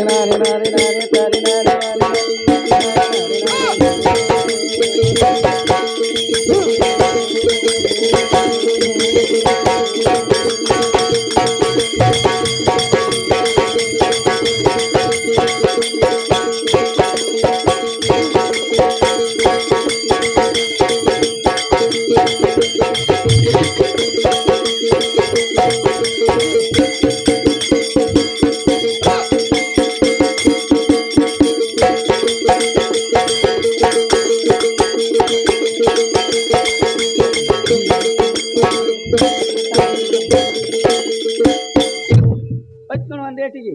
தரி நாரி நாரி நாரி தரி நாரி வச்சுக்கணும் அந்த ஏட்டிக்கு